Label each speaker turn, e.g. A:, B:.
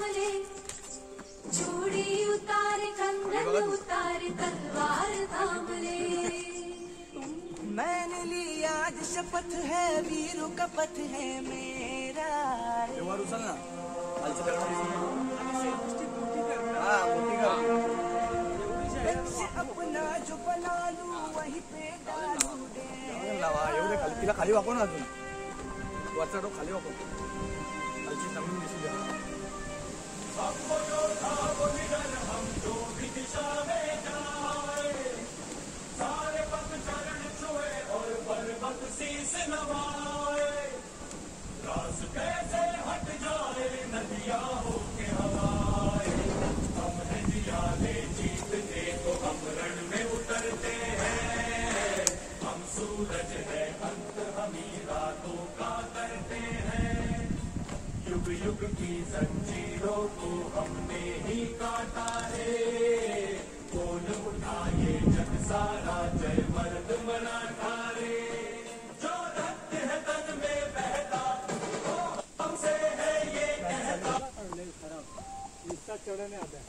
A: से चूड़ी उतारे कंगन उतारे तलवार थाम ले
B: मैंने ली आज शपथ है वीरों का पथ है मेरा।
C: हा
B: अपना जो बना लूँ वहीं पे डालू दे
C: एवढे खाली तिला खाली वाकव ना अजून वरचा डोक खाली वाकव खालची ज़मीन दिसू द्या
D: युग की जंजीरों को हमने ही काटा है। बोल उठाए जग सारा जय मर्द मना वो आता. है